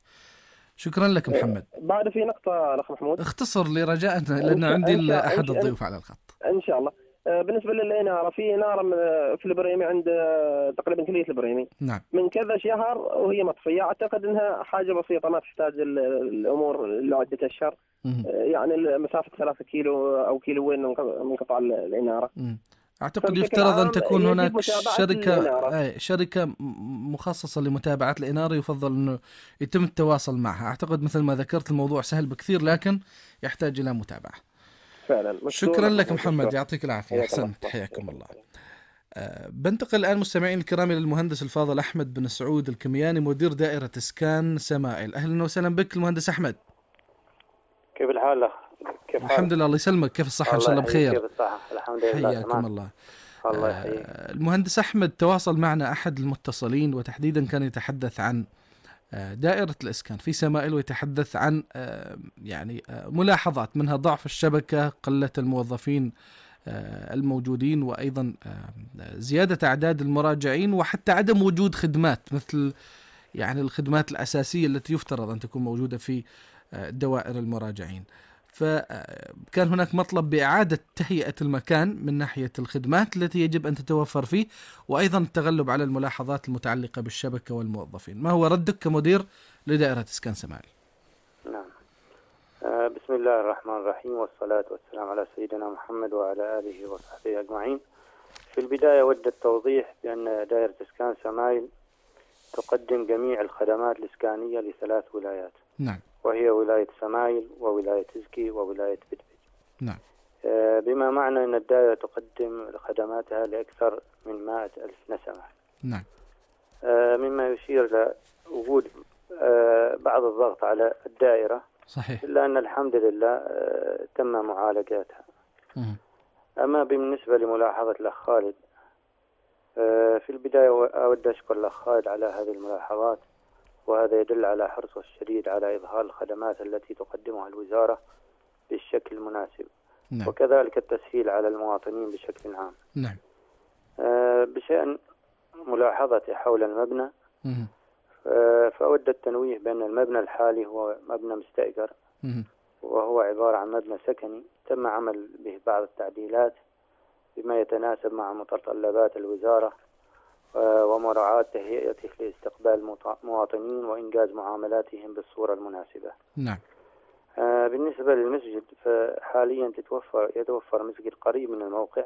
شكرا لك محمد. بعد في نقطة الأخ محمود. اختصر لي رجاء إن شاء- عندي إن إن شاء- الضيوف على الخط. إن شاء الله. آه، بالنسبة للإنارة في من- آه، في البريمي عند آه، تقريبا كلية البريمي نعم. من كذا شهر وهي مطفية. أعتقد إنها حاجة بسيطة ما تحتاج ال- الأمور لعده أشهر. مهم. آه، يعني مسافه ثلاثة كيلو أو كيلوين من قط- من قطع ال- الإنارة. مم. أعتقد يفترض أن تكون هناك شركة الإنارة. أي شركة م- مخصصة لمتابعة الإنارة يفضل إنه يتم التواصل معها. أعتقد مثل ما ذكرت الموضوع سهل بكثير لكن يحتاج إلى متابعة. فعلا. مشكور شكرا لك. محمد. يعطيك العافية. أحسنت. حياكم الله. آه، بنتقل الآن مستمعين الكرام إلى المهندس الفاضل أحمد بن سعود الكمياني مدير دائرة إسكان سمائل أهلا وسهلا بك المهندس أحمد. كيف الحال؟ كيف حالك؟ الحمد لله الله يسلمك. كيف الصحة؟ إن شاء الله بخير. كيف الصحة؟ الحمد لله حياكم. الله. الله آه، يحييك. المهندس أحمد تواصل معنا أحد المتصلين وتحديدا كان يتحدث عن آه، دائرة الإسكان في سمائل ويتحدث عن آه، يعني ملاحظات منها ضعف الشبكة قلة الموظفين الموجودين وأيضا زيادة أعداد المراجعين وحتى عدم وجود خدمات مثل يعني الخدمات الأساسية التي يفترض أن تكون موجودة في دوائر المراجعين. فكان هناك مطلب بإعادة تهيئة المكان من ناحية الخدمات التي يجب أن تتوفر فيه وأيضا التغلب على الملاحظات المتعلقة بالشبكة والموظفين. ما هو ردك كمدير لدائرة إسكان سماعي نعم. آه، بسم الله الرحمن الرحيم والصلاة والسلام على سيدنا محمد وعلى آله وصحبه أجمعين. في البداية أود التوضيح بأن دائرة إسكان سمايل تقدم جميع الخدمات الإسكانية لثلاث ولايات. نعم. وهي ولاية سمايل وولاية إزكي وولاية بدبج نعم. آه، بما معنى أن الدائرة تقدم خدماتها لأكثر من مائة ألف نسمة. نعم. آه، مما يشير لوجود آه، بعض الضغط على الدائرة. صحيح. إلا أن الحمد لله تم معالجتها. أما بالنسبة لملاحظة الأخ خالد في البداية أود أشكر الأخ خالد على هذه الملاحظات وهذا يدل على حرصه الشديد على إظهار الخدمات التي تقدمها الوزارة بالشكل المناسب نعم وكذلك التسهيل على المواطنين بشكل عام نعم آه، بشأن ملاحظتي حول المبنى مم. آه، فأود التنويه بأن المبنى الحالي هو مبنى مستأجر مم. وهو عبارة عن مبنى سكني تم عمل به بعض التعديلات بما يتناسب مع متطلبات الوزارة آه، ومراعاة تهيئته لاستقبال المواطنين وإنجاز معاملاتهم بالصورة المناسبة. نعم. آه، بالنسبة للمسجد فحاليا تتوفر يتوفر مسجد قريب من الموقع.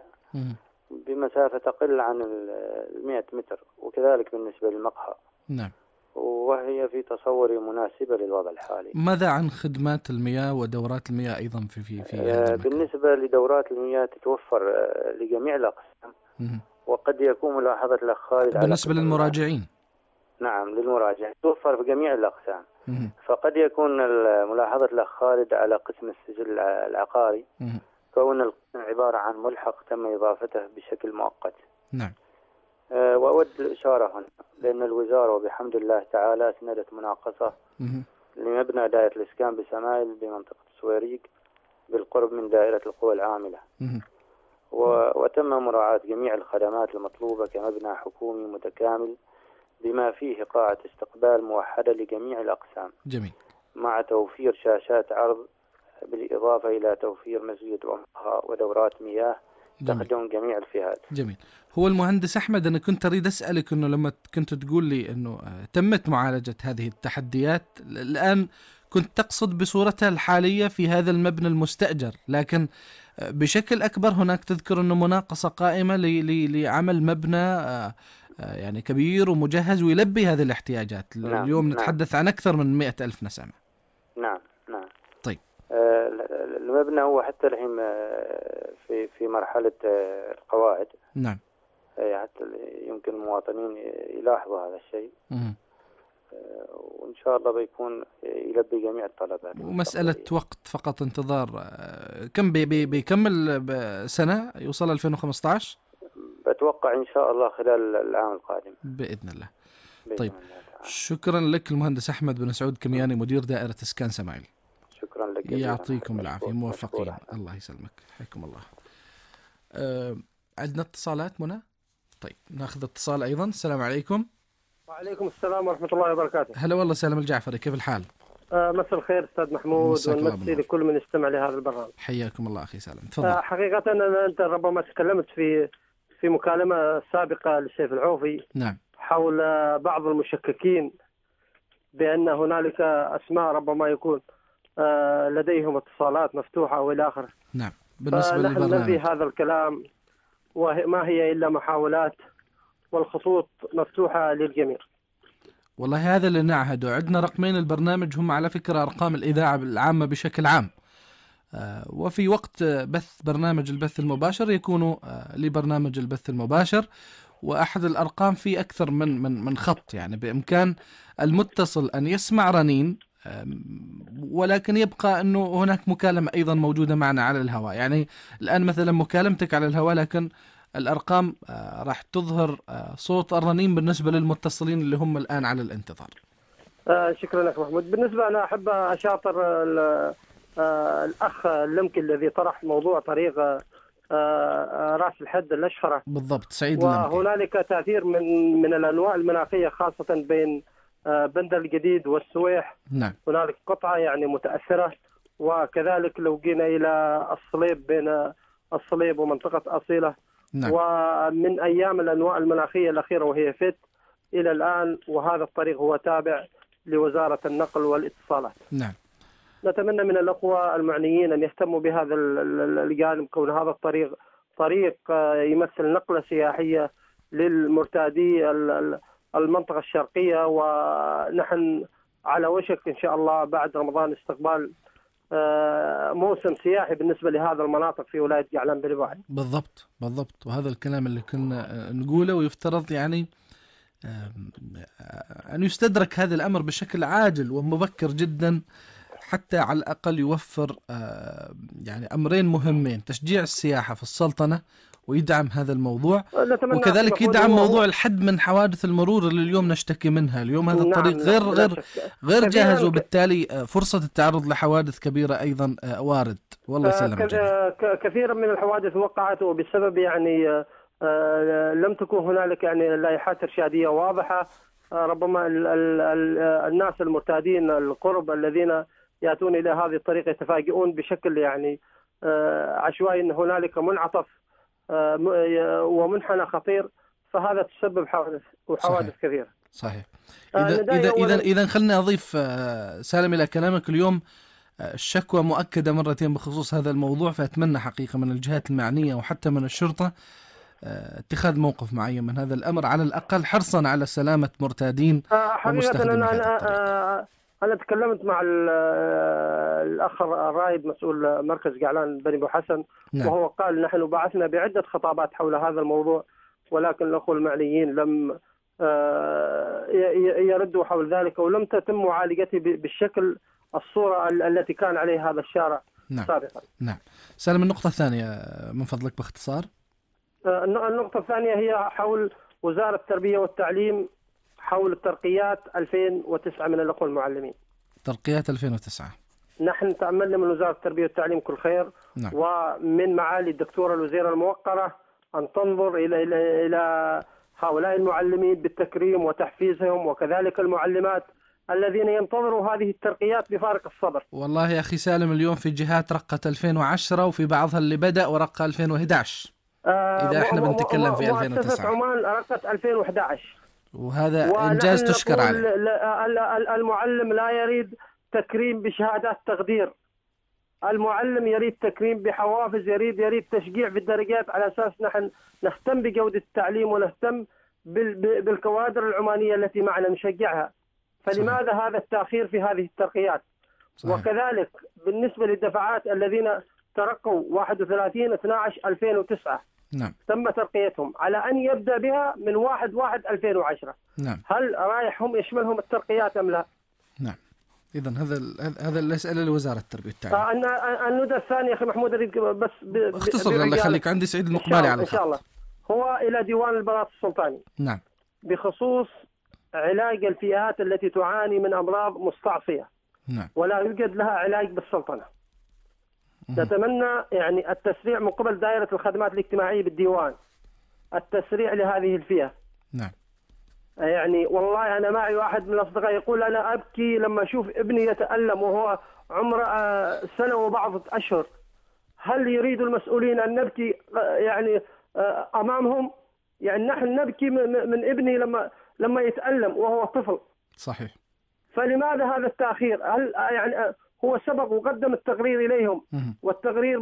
بمسافة تقل عن المئة متر وكذلك بالنسبة للمقهى. نعم. وهي في تصوري مناسبة للوضع الحالي. ماذا عن خدمات المياه ودورات المياه أيضا في في في آه،؟ بالنسبة لدورات المياه تتوفر آه، لجميع الأقسام. وقد يكون ملاحظة الأخ خالد بالنسبة للمراجعين؟ نعم للمراجع توفر في جميع الأقسام. مم. فقد يكون ملاحظة الأخ خالد على قسم السجل الع- العقاري. مم. كون القسم عبارة عن ملحق تم إضافته بشكل مؤقت. نعم. وأود الإشارة هنا لأن الوزارة وبحمد الله تعالى أسندت مناقصة. لمبنى دائرة الإسكان بسمايل بمنطقة السويريق بالقرب من دائرة القوى العاملة. وتم مراعاة جميع الخدمات المطلوبة كمبنى حكومي متكامل بما فيه قاعة استقبال موحدة لجميع الأقسام. جميل. مع توفير شاشات عرض بالإضافة إلى توفير مسجد ومقهى ودورات مياه تخدم جميع الفئات جميل هو المهندس أحمد أنا كنت أريد أسألك إنه لما كنت تقول لي إنه آه، تمت معالجة هذه التحديات الآن كنت تقصد بصورتها الحالية في هذا المبنى المستأجر لكن آه، بشكل أكبر هناك تذكر إنه مناقصة قائمة لعمل مبنى آه، يعني كبير ومجهز ويلبي هذه الاحتياجات. نعم، اليوم نعم. نتحدث عن أكثر من مئة ألف نسمة. نعم نعم. طيب. ال- ال- المبنى هو حتى الحين آه، في في مرحلة آه، القواعد. نعم. آه، حتى يمكن المواطنين يلاحظوا هذا الشيء. مم. وإن شاء الله بيكون يلبي جميع الطلبات. ومسألة وقت فقط انتظار كم بي بي بيكمل سنة؟ يوصل 2015 بتوقع إن شاء الله خلال العام القادم. بإذن الله. بإذن طيب. الله. شكرا لك المهندس أحمد بن سعود كمياني مدير دائرة إسكان سمايل. يعطيكم العافية. مشكور- موفقين. الله يسلمك. حياكم الله. أه عندنا اتصالات منى؟ طيب ناخذ اتصال أيضا. السلام عليكم. وعليكم السلام ورحمة الله وبركاته. هلا والله سالم الجعفري كيف الحال؟ آه، مساء الخير أستاذ محمود ونمسي. لكل من يستمع لهذا البرنامج. حياكم الله أخي سالم. آه، تفضل. حقيقة أنا أنت ربما تكلمت في في مكالمة سابقة للسيف العوفي نعم. حول بعض المشككين بأن هنالك أسماء ربما يكون آه، لديهم اتصالات مفتوحة وإلى آخره. نعم. ننفي للبرنامج. هذا الكلام وما هي إلا محاولات والخطوط مفتوحة للجميع. والله هذا اللي نعهده. عندنا رقمين البرنامج هم على فكرة أرقام الإذاعة العامة بشكل عام. آه، وفي وقت آه، بث برنامج البث المباشر يكون آه، لبرنامج البث المباشر. وأحد الأرقام في أكثر من من من خط. يعني بإمكان المتصل أن يسمع رنين ولكن يبقى أنه هناك مكالمة أيضا موجودة معنا على الهواء. يعني الآن مثلا مكالمتك على الهواء لكن الأرقام آه، راح تظهر آه، صوت الرنين بالنسبة للمتصلين اللي هم الآن على الانتظار. آه شكرا لك محمود. بالنسبة أنا أحب أشاطر ال- آه الأخ اللمكي الذي طرح موضوع طريق رأس الحد الأشهرة بالضبط سعيد وهنالك تأثير من من الأنواع المناخية خاصة بين بندر الجديد والسويح. نعم. هنالك قطعة يعني متأثرة وكذلك لو جينا إلى الصليب بين الصليب ومنطقة أصيلة. نعم. ومن أيام الأنواع المناخية الأخيرة وهي فت إلى الآن وهذا الطريق هو تابع لوزارة النقل والاتصالات. نعم. نتمنى من الأخوة المعنيين أن يهتموا بهذا ال- ال- الجانب كون هذا الطريق طريق آه، يمثل نقلة سياحية للمرتادي ال- ال- المنطقة الشرقية ونحن على وشك إن شاء الله بعد رمضان استقبال آه، موسم سياحي بالنسبة لهذا المناطق في ولاية جعلان بن بالضبط بالضبط. وهذا الكلام اللي كنا آه، نقوله ويفترض يعني آه، أن يستدرك هذا الأمر بشكل عاجل ومبكر جدا حتى على الأقل يوفر يعني أمرين مهمين. تشجيع السياحة في السلطنة ويدعم هذا الموضوع. وكذلك يدعم موضوع الحد من حوادث المرور اللي اليوم نشتكي منها. اليوم هذا نعم، الطريق غير غير. غير جاهز وبالتالي آه، فرصة التعرض لحوادث كبيرة أيضا آه، وارد. والله آه، يسلم ك- الجميع آه، ك- كثيرا من الحوادث وقعت وبسبب يعني آه، لم تكن هنالك يعني لائحات إرشادية واضحة. آه، ربما ال- ال- ال- الناس المرتادين القرب الذين يأتون إلى هذه الطريق يتفاجئون بشكل يعني عشوائي إن هنالك منعطف. ومنحنى خطير فهذا تسبب حوادث وحوادث صحيح. كثيرة. صحيح. آه، إذا أولاً- إذا خلني أضيف آه، سالم إلى كلامك اليوم. آه، الشكوى مؤكدة مرتين بخصوص هذا الموضوع فأتمنى حقيقة من الجهات المعنية وحتى من الشرطة آه، اتخاذ موقف معين من هذا الأمر على الأقل حرصا على سلامة مرتادين آه، حقيقة أنا تكلمت مع ال- الأخ الرائد مسؤول مركز جعلان بني أبو حسن نعم. وهو قال نحن بعثنا بعدة خطابات حول هذا الموضوع ولكن الأخوة المعنيين لم آه، يردوا حول ذلك ولم تتم معالجته بالشكل الصورة ال- التي كان عليها هذا الشارع نعم. سابقا. نعم. سالم النقطة الثانية آه، من فضلك باختصار. آه، الن- النقطة الثانية هي حول وزارة التربية والتعليم حول الترقيات 2009 من الأخوة المعلمين. ترقيات 2009 نحن تأملنا من وزارة التربية والتعليم كل خير نعم. ومن معالي الدكتورة الوزيرة الموقرة أن تنظر إلى إلى إلى هؤلاء المعلمين بالتكريم وتحفيزهم وكذلك المعلمات الذين ينتظروا هذه الترقيات بفارق الصبر. والله يا أخي سالم اليوم في جهات رقت 2010 وفي بعضها اللي بدأ ورقة 2011 آه، م- م- بنتكلم في مؤسسة 2009. عمان رقت 2011 وهذا إنجاز تشكر عليه. المعلم لا يريد تكريم بشهادات تقدير. المعلم يريد تكريم بحوافز يريد يريد تشجيع بالدرجات. على أساس نحن نهتم بجودة التعليم ونهتم بالكوادر العمانية التي معنا نشجعها. فلماذا هذا التأخير في هذه الترقيات؟ صحيح. وكذلك بالنسبة للدفعات الذين ترقوا 31 12 2009 نعم. تم ترقيتهم على أن يبدأ بها من 1 1 2010 نعم. هل رايح هم يشملهم الترقيات أم لا؟ نعم. إذا هذا هذا- الأسئلة لوزارة التربية والتعليم آه، أن- الندى الثاني يا أخي محمود أريد بس ب- اختصر الله. يخليك عندي سعيد المقبالي على إن شاء الخط. الله. هو إلى ديوان البلاط السلطاني. نعم. بخصوص علاج الفئات التي تعاني من أمراض مستعصية. نعم. ولا يوجد لها علاج بالسلطنة. نتمنى يعني التسريع من قبل دائرة الخدمات الاجتماعية بالديوان. التسريع لهذه الفئة. نعم. يعني والله أنا معي واحد من الأصدقاء يقول أنا أبكي لما أشوف ابني يتألم وهو عمره آه، سنة وبعض أشهر. هل يريد المسؤولين أن نبكي آه، يعني آه، أمامهم؟ يعني نحن نبكي من ابني لما لما يتألم وهو طفل. صحيح. فلماذا هذا التأخير؟ هل يعني هو سبق وقدم التقرير إليهم. والتقرير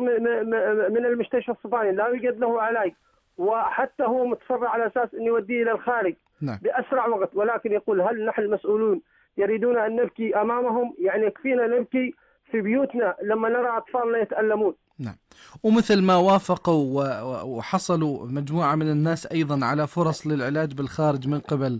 من المستشفى السلطاني لا يوجد له علاج. وحتى هو متفرع على أساس إنه يوديه إلى الخارج نعم. بأسرع وقت. ولكن يقول هل نحن المسؤولون يريدون أن نبكي أمامهم؟ يعني يكفينا نبكي في بيوتنا لما نرى اطفالنا يتألمون. نعم. ومثل ما وافقوا وحصلوا مجموعة من الناس أيضا على فرص للعلاج بالخارج من قبل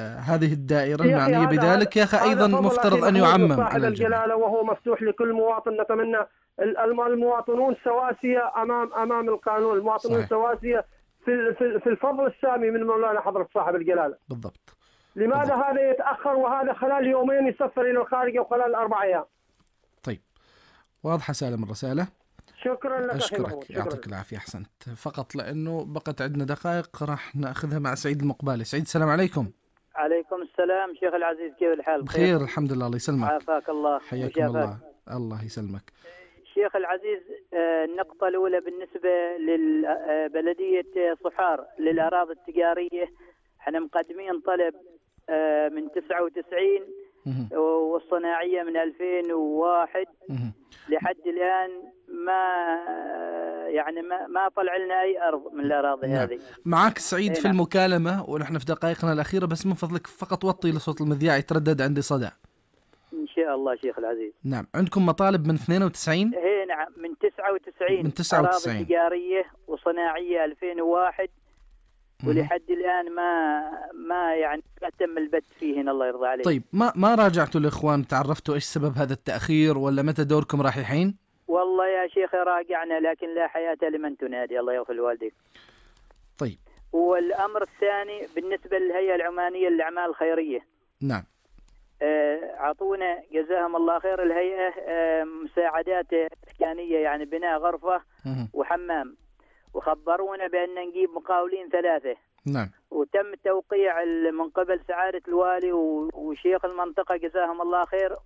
هذه الدائرة. المعنية هذا- بذلك. يا أخي أيضا مفترض أن يعمم على الجلالة وهو مفتوح لكل مواطن. نتمنى ال- الم- المواطنون سواسية أمام أمام القانون. المواطنون صحيح. سواسية في في الفضل السامي من مولانا حضرة صاحب الجلالة. بالضبط. لماذا هذا يتأخر وهذا خلال يومين يسفر إلى الخارج أو خلال أربع أيام؟ طيب. واضحة سالم الرسالة. شكرا لك شكرا يعطيك العافية أحسنت. فقط لأنه بقت عندنا دقائق راح نأخذها مع سعيد المقبالي. سعيد السلام عليكم. عليكم السلام. شيخ العزيز كيف الحال؟ بخير الحمد لله الله يسلمك. عافاك الله. حياكم. الله. الله يسلمك. شيخ العزيز آه، النقطة الأولى بالنسبة لبلدية صحار للأراضي التجارية. إحنا مقدمين طلب آه، من 99 والصناعية من 2001 لحد الآن ما يعني ما ما طلع لنا أي أرض من الأراضي نعم. هذه. معك سعيد إيه في نعم. المكالمة ونحن في دقائقنا الأخيرة بس من فضلك فقط وطي لصوت المذياع يتردد عندي صدى. إن شاء الله شيخ العزيز. نعم. عندكم مطالب من 92 هي نعم. من 99 من 99. أراضي تجارية وصناعية 2001 ولحد الآن ما ما يعني ما تم البت فيهن الله يرضى عليك. طيب ما ما راجعتوا الإخوان؟ تعرفتوا إيش سبب هذا التأخير ولا متى دوركم رايحين والله يا شيخ راجعنا لكن لا حياة لمن تنادي الله يغفر لوالديك. طيب. والأمر الثاني بالنسبة للهيئة العمانية للأعمال الخيرية. نعم. آه، أعطونا جزاهم الله خير الهيئة آه، مساعدات إسكانية يعني بناء غرفة مهم. وحمام. وخبرونا بأن نجيب مقاولين ثلاثة. نعم. وتم توقيع ال- من قبل سعادة الوالي وشيخ المنطقة جزاهم الله خير.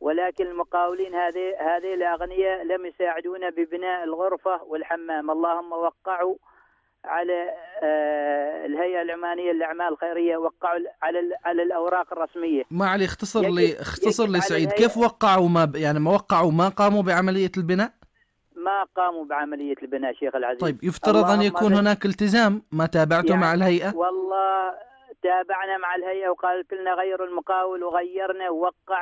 ولكن المقاولين هذه هذه الأغنياء لم يساعدونا ببناء الغرفة والحمام. اللهم وقعوا على آه، الهيئة العمانية للأعمال الخيرية وقعوا على على الأوراق الرسمية. ما علي اختصر لي اختصر لي سعيد. كيف وقعوا ما. يعني ما وقعوا ما قاموا بعملية البناء؟ ما قاموا بعملية البناء شيخ العزيز. طيب يفترض أن يكون هناك التزام ما تابعتوا يعني مع الهيئة؟ والله تابعنا مع الهيئة وقالت لنا غيروا المقاول وغيرنا ووقع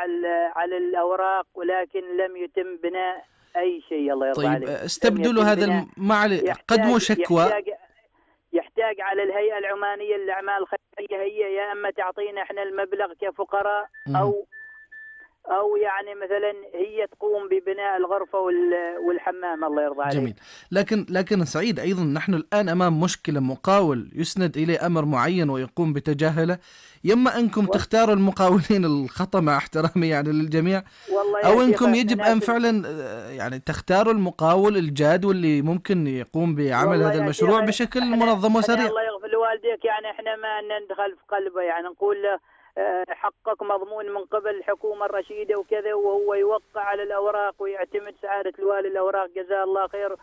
على الأوراق ولكن لم يتم بناء أي شيء. الله يرضى طيب عليك. استبدلوا هذا. الم... قدموا شكوى. يحتاج, يحتاج على الهيئة العمانية للأعمال الخيرية هي يا أما تعطينا إحنا المبلغ كفقراء. أو أو يعني مثلا هي تقوم ببناء الغرفة وال- والحمام الله يرضى عليك. جميل. لكن لكن سعيد أيضا نحن الآن أمام مشكلة مقاول يسند إليه أمر معين ويقوم بتجاهله. يما أنكم تختاروا المقاولين الخطأ مع احترامي يعني للجميع والله أو أنكم يجب أن فعلا آه، يعني تختاروا المقاول الجاد واللي ممكن يقوم بعمل هذا المشروع بشكل منظم وسريع. الله يغفر لوالديك يعني إحنا ما ندخل في قلبه يعني نقول له آه، حقك مضمون من قبل الحكومة الرشيدة وكذا وهو يوقع على الأوراق ويعتمد سعادة الوالي الأوراق. جزاه الله خير.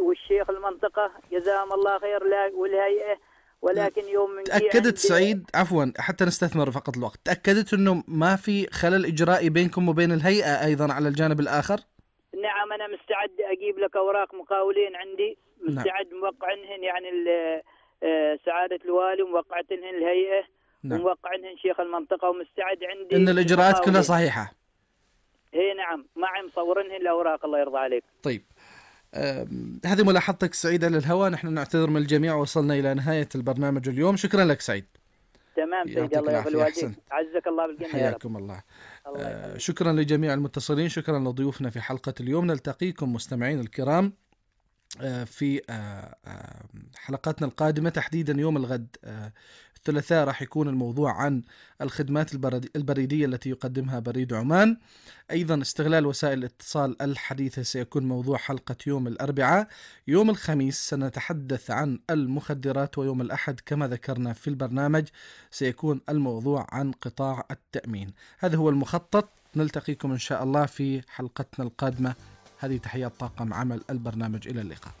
والشيخ المنطقة جزاهم الله خير والهيئة. ولكن يوم من عندي- سعيد عفوا حتى نستثمر فقط الوقت. تأكدت إنه ما في خلل إجرائي بينكم وبين الهيئة أيضا على الجانب الآخر؟ نعم أنا مستعد أجيب لك أوراق مقاولين عندي. نعم. مستعد موقعنهن يعني آه، سعادة الوالي وموقعتهن الهيئة. نعم. وموقعنهن شيخ المنطقة ومستعد عندي إن الإجراءات كلها. صحيحة. هي نعم. معي مصورنهن الأوراق الله يرضى عليك. طيب. هذه ملاحظتك سعيد على الهواء نحن نعتذر من الجميع. وصلنا إلى نهاية البرنامج اليوم. شكرا لك سعيد. تمام سيدي الله أحسنت. عزك الله بالجنة رب. حياكم الله. آه، شكرا لجميع المتصلين. شكرا لضيوفنا في حلقة اليوم. نلتقيكم مستمعين الكرام آه، في آه، حلقاتنا القادمة تحديدا يوم الغد. الثلاثاء راح يكون الموضوع عن الخدمات البريدية التي يقدمها بريد عمان. أيضا استغلال وسائل الاتصال الحديثة سيكون موضوع حلقة يوم الأربعاء. يوم الخميس سنتحدث عن المخدرات ويوم الأحد كما ذكرنا في البرنامج سيكون الموضوع عن قطاع التأمين. هذا هو المخطط. نلتقيكم إن شاء الله في حلقتنا القادمة. هذه تحيات طاقم عمل البرنامج. إلى اللقاء.